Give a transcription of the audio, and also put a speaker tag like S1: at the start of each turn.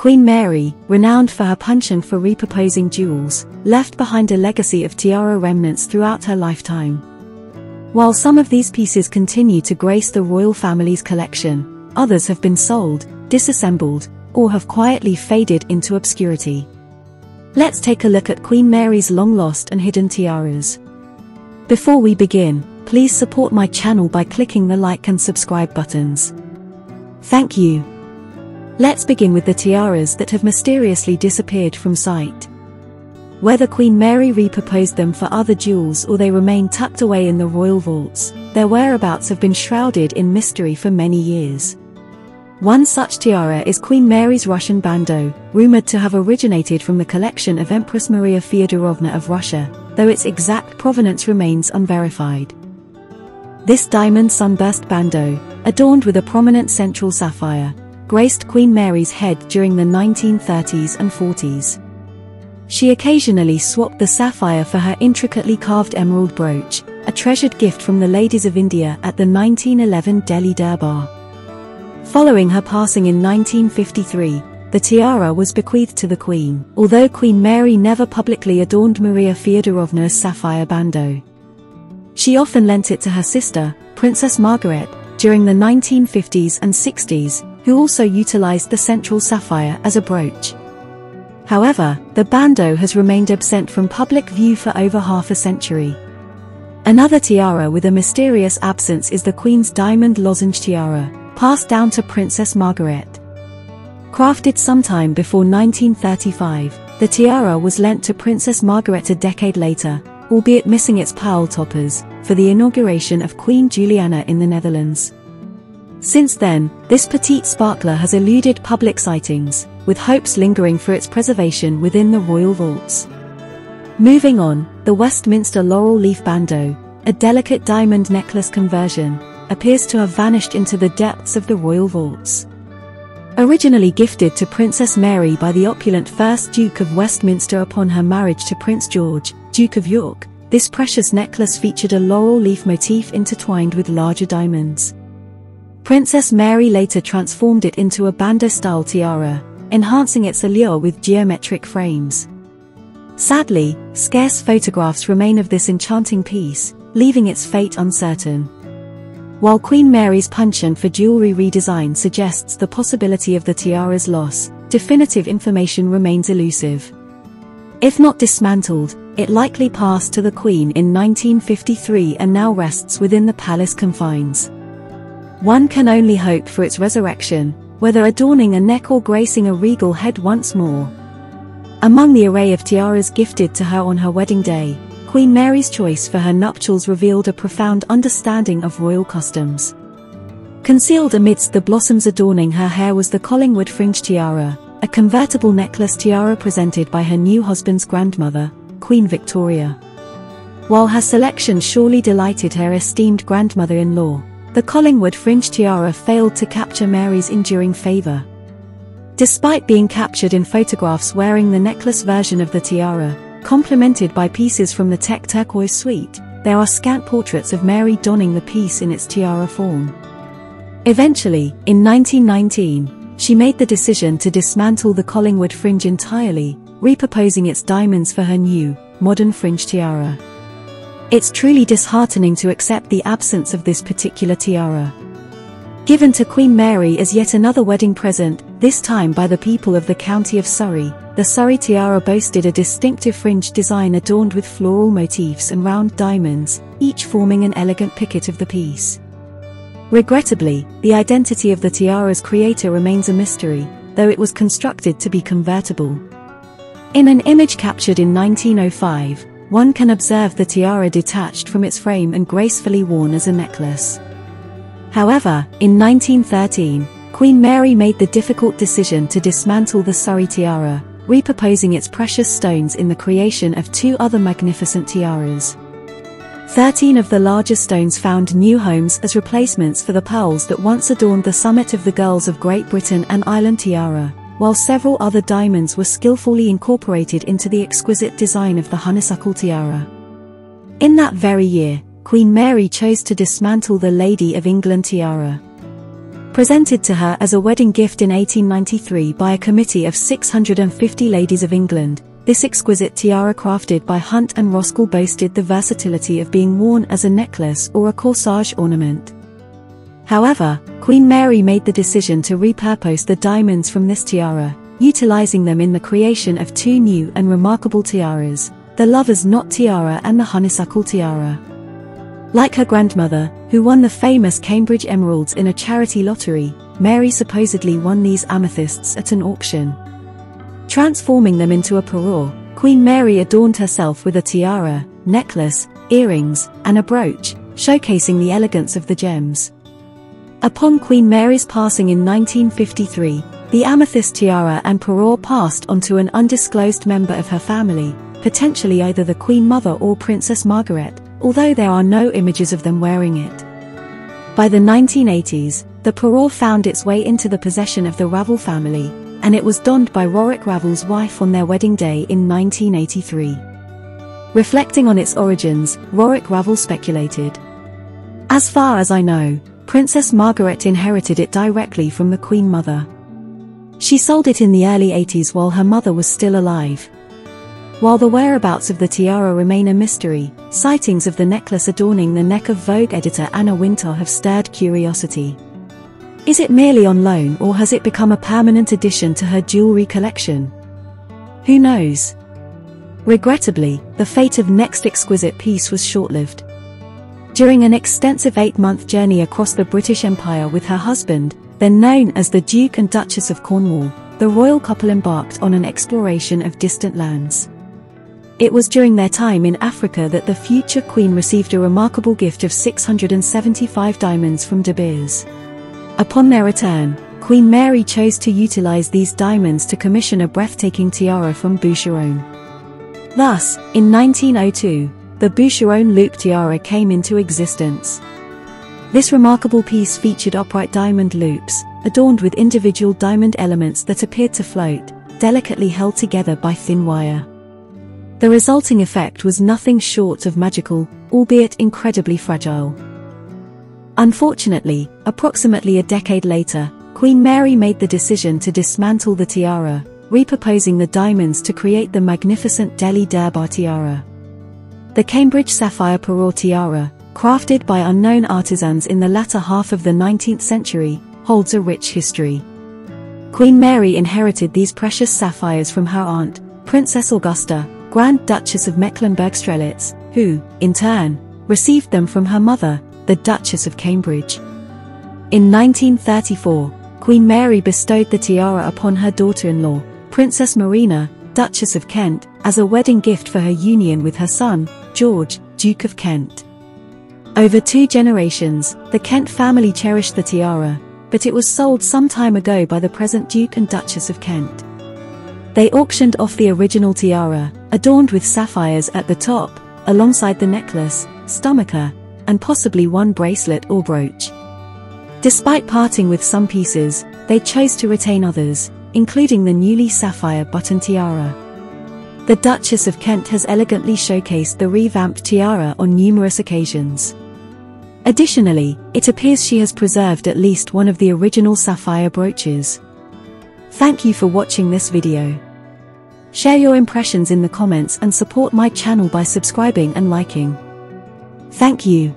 S1: Queen Mary, renowned for her penchant for repurposing jewels, left behind a legacy of tiara remnants throughout her lifetime. While some of these pieces continue to grace the royal family's collection, others have been sold, disassembled, or have quietly faded into obscurity. Let's take a look at Queen Mary's long-lost and hidden tiaras. Before we begin, please support my channel by clicking the like and subscribe buttons. Thank you. Let's begin with the tiaras that have mysteriously disappeared from sight. Whether Queen Mary repurposed them for other jewels or they remain tucked away in the royal vaults, their whereabouts have been shrouded in mystery for many years. One such tiara is Queen Mary's Russian bandeau, rumored to have originated from the collection of Empress Maria Feodorovna of Russia, though its exact provenance remains unverified. This diamond sunburst bandeau, adorned with a prominent central sapphire, graced Queen Mary's head during the 1930s and 40s. She occasionally swapped the sapphire for her intricately carved emerald brooch, a treasured gift from the ladies of India at the 1911 Delhi Durbar. Following her passing in 1953, the tiara was bequeathed to the Queen, although Queen Mary never publicly adorned Maria Feodorovna's sapphire bandeau. She often lent it to her sister, Princess Margaret, during the 1950s and 60s, who also utilized the central sapphire as a brooch. However, the bandeau has remained absent from public view for over half a century. Another tiara with a mysterious absence is the Queen's diamond lozenge tiara, passed down to Princess Margaret. Crafted sometime before 1935, the tiara was lent to Princess Margaret a decade later, albeit missing its pearl toppers, for the inauguration of Queen Juliana in the Netherlands. Since then, this petite sparkler has eluded public sightings, with hopes lingering for its preservation within the royal vaults. Moving on, the Westminster Laurel Leaf Bandeau, a delicate diamond necklace conversion, appears to have vanished into the depths of the royal vaults. Originally gifted to Princess Mary by the opulent first Duke of Westminster upon her marriage to Prince George, Duke of York, this precious necklace featured a laurel leaf motif intertwined with larger diamonds. Princess Mary later transformed it into a bandeau-style tiara, enhancing its allure with geometric frames. Sadly, scarce photographs remain of this enchanting piece, leaving its fate uncertain. While Queen Mary's penchant for jewelry redesign suggests the possibility of the tiara's loss, definitive information remains elusive. If not dismantled, it likely passed to the Queen in 1953 and now rests within the palace confines. One can only hope for its resurrection, whether adorning a neck or gracing a regal head once more. Among the array of tiaras gifted to her on her wedding day, Queen Mary's choice for her nuptials revealed a profound understanding of royal customs. Concealed amidst the blossoms adorning her hair was the Collingwood fringe tiara, a convertible necklace tiara presented by her new husband's grandmother, Queen Victoria. While her selection surely delighted her esteemed grandmother-in-law, the Collingwood fringe tiara failed to capture Mary's enduring favor. Despite being captured in photographs wearing the necklace version of the tiara, Complemented by pieces from the Teck Turquoise suite, there are scant portraits of Mary donning the piece in its tiara form. Eventually, in 1919, she made the decision to dismantle the Collingwood fringe entirely, repurposing its diamonds for her new, modern fringe tiara. It's truly disheartening to accept the absence of this particular tiara. Given to Queen Mary as yet another wedding present, this time by the people of the county of Surrey, the Surrey tiara boasted a distinctive fringe design adorned with floral motifs and round diamonds, each forming an elegant picket of the piece. Regrettably, the identity of the tiara's creator remains a mystery, though it was constructed to be convertible. In an image captured in 1905, one can observe the tiara detached from its frame and gracefully worn as a necklace. However, in 1913, Queen Mary made the difficult decision to dismantle the Surrey tiara, repurposing its precious stones in the creation of two other magnificent tiaras. Thirteen of the larger stones found new homes as replacements for the pearls that once adorned the summit of the Girls of Great Britain and Ireland tiara, while several other diamonds were skillfully incorporated into the exquisite design of the honeysuckle tiara. In that very year, Queen Mary chose to dismantle the Lady of England tiara. presented to her as a wedding gift in 1893 by a committee of 650 ladies of England, this exquisite tiara crafted by Hunt and Roskell boasted the versatility of being worn as a necklace or a corsage ornament. However, Queen Mary made the decision to repurpose the diamonds from this tiara, utilizing them in the creation of two new and remarkable tiaras, the Lover's Knot Tiara and the Honeysuckle Tiara. Like her grandmother, who won the famous Cambridge Emeralds in a charity lottery, Mary supposedly won these amethysts at an auction. Transforming them into a parure, Queen Mary adorned herself with a tiara, necklace, earrings, and a brooch, showcasing the elegance of the gems. Upon Queen Mary's passing in 1953, the amethyst tiara and parure passed on to an undisclosed member of her family, potentially either the Queen Mother or Princess Margaret, although there are no images of them wearing it. By the 1980s, the parure found its way into the possession of the Ravel family, and it was donned by Rorik Ravel's wife on their wedding day in 1983. Reflecting on its origins, Rorik Ravel speculated. As far as I know, Princess Margaret inherited it directly from the Queen Mother. She sold it in the early 80s while her mother was still alive, while the whereabouts of the tiara remain a mystery, sightings of the necklace adorning the neck of Vogue editor Anna Wintour have stirred curiosity. Is it merely on loan or has it become a permanent addition to her jewelry collection? Who knows? Regrettably, the fate of Next Exquisite Piece was short-lived. During an extensive eight-month journey across the British Empire with her husband, then known as the Duke and Duchess of Cornwall, the royal couple embarked on an exploration of distant lands. It was during their time in Africa that the future queen received a remarkable gift of 675 diamonds from De Beers. Upon their return, Queen Mary chose to utilize these diamonds to commission a breathtaking tiara from Boucheron. Thus, in 1902, the Boucheron loop tiara came into existence. This remarkable piece featured upright diamond loops, adorned with individual diamond elements that appeared to float, delicately held together by thin wire. The resulting effect was nothing short of magical, albeit incredibly fragile. Unfortunately, approximately a decade later, Queen Mary made the decision to dismantle the tiara, repurposing the diamonds to create the magnificent Delhi Durbar tiara. The Cambridge Sapphire Parure tiara, crafted by unknown artisans in the latter half of the 19th century, holds a rich history. Queen Mary inherited these precious sapphires from her aunt, Princess Augusta, Grand Duchess of Mecklenburg-Strelitz, who, in turn, received them from her mother, the Duchess of Cambridge. In 1934, Queen Mary bestowed the tiara upon her daughter-in-law, Princess Marina, Duchess of Kent, as a wedding gift for her union with her son, George, Duke of Kent. Over two generations, the Kent family cherished the tiara, but it was sold some time ago by the present Duke and Duchess of Kent. They auctioned off the original tiara, adorned with sapphires at the top, alongside the necklace, stomacher, and possibly one bracelet or brooch. Despite parting with some pieces, they chose to retain others, including the newly sapphire button tiara. The Duchess of Kent has elegantly showcased the revamped tiara on numerous occasions. Additionally, it appears she has preserved at least one of the original sapphire brooches. Thank you for watching this video. Share your impressions in the comments and support my channel by subscribing and liking. Thank you.